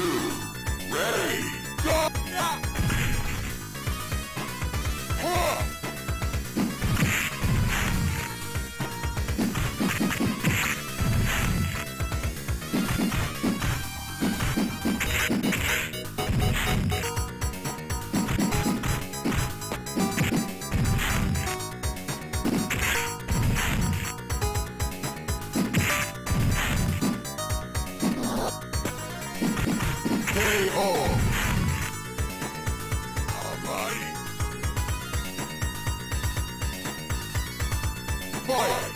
two, ready! fight!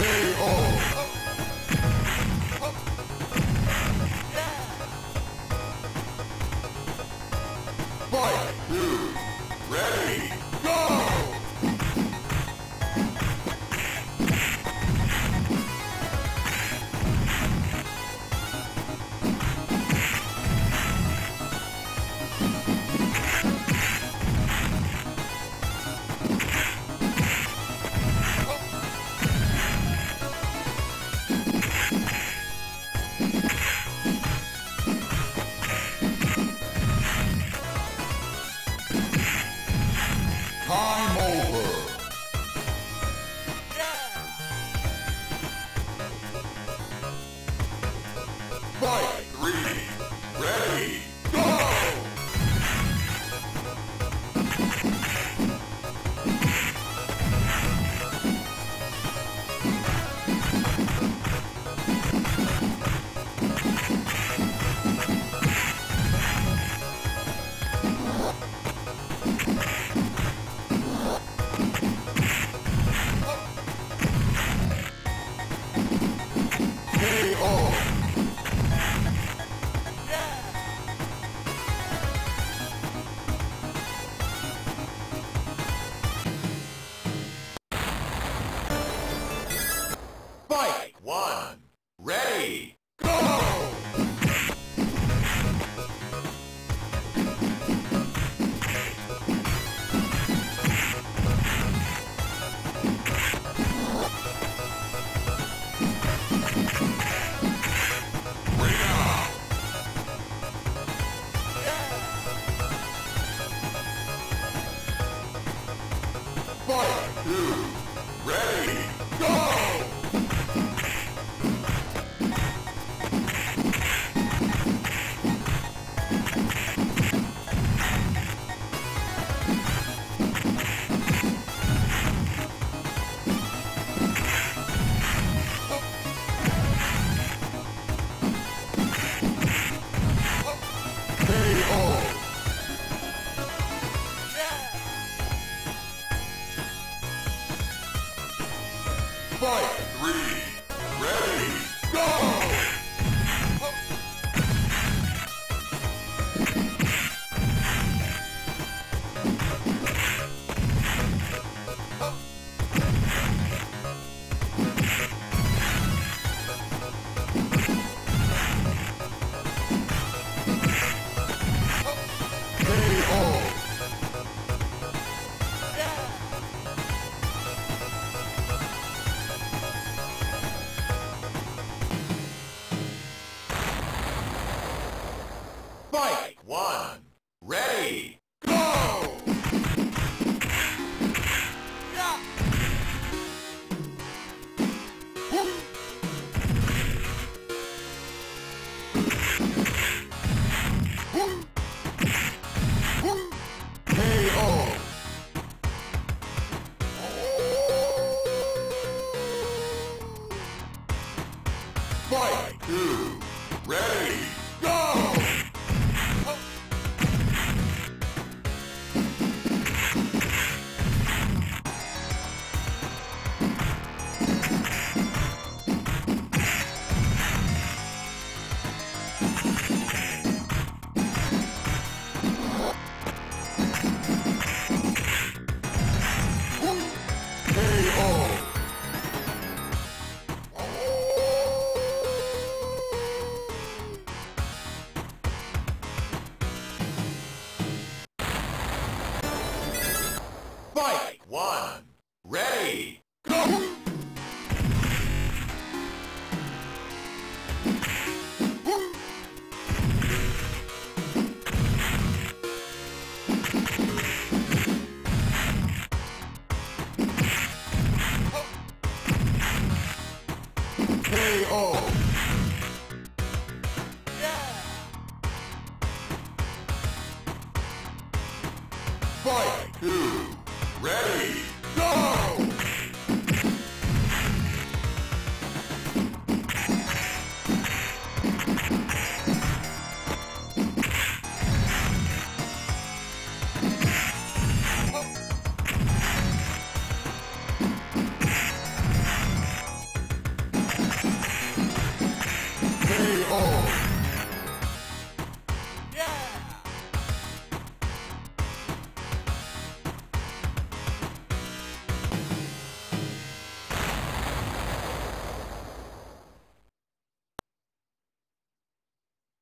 Oh.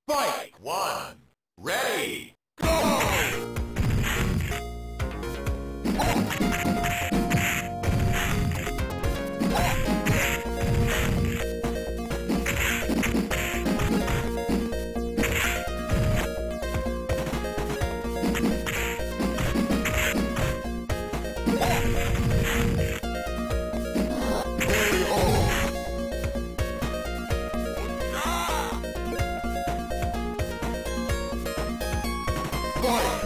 Fight one! Ready! boy.